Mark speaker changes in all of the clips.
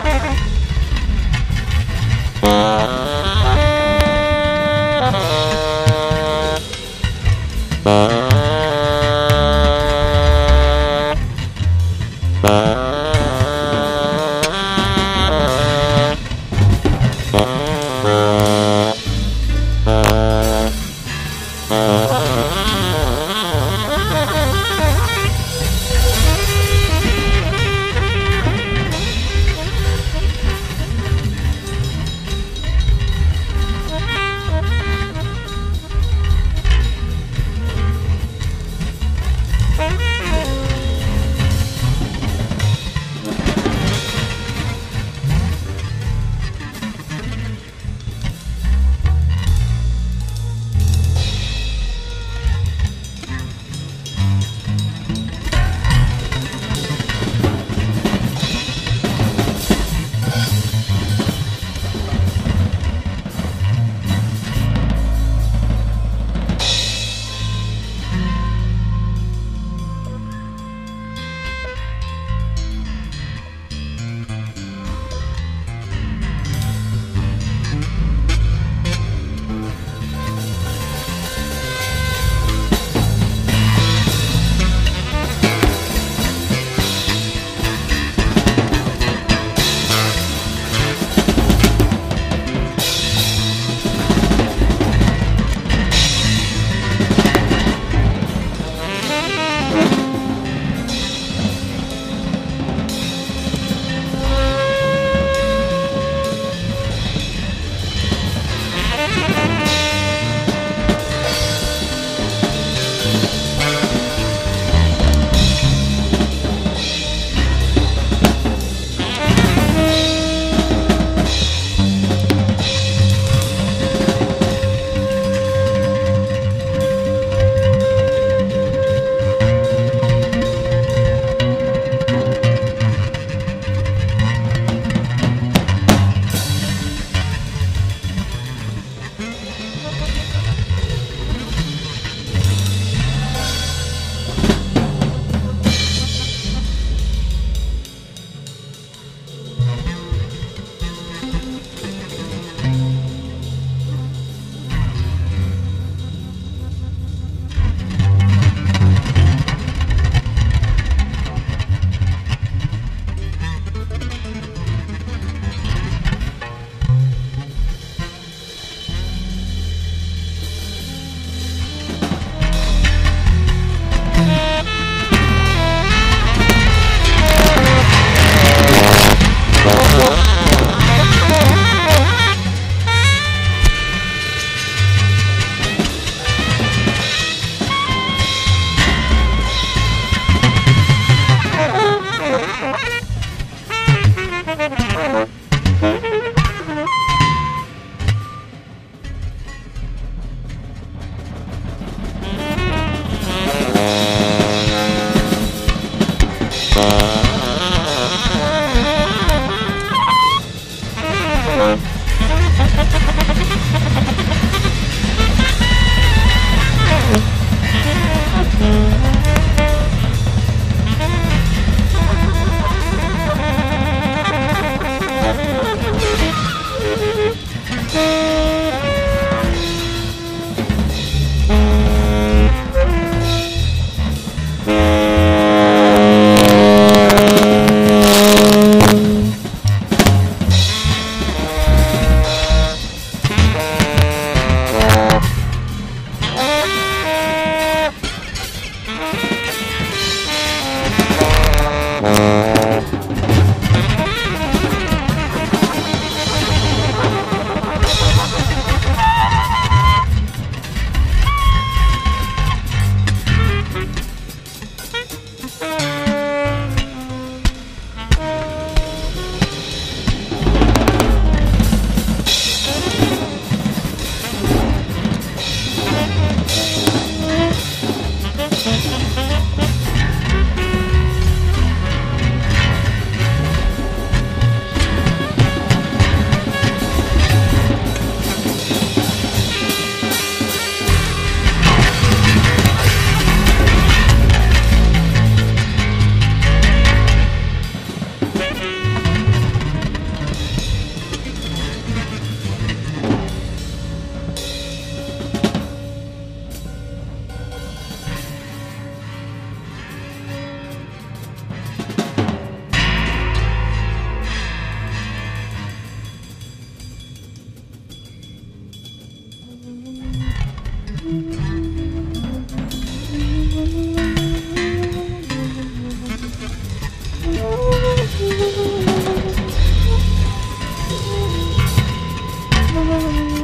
Speaker 1: Thank you.
Speaker 2: Thank you.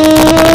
Speaker 2: Música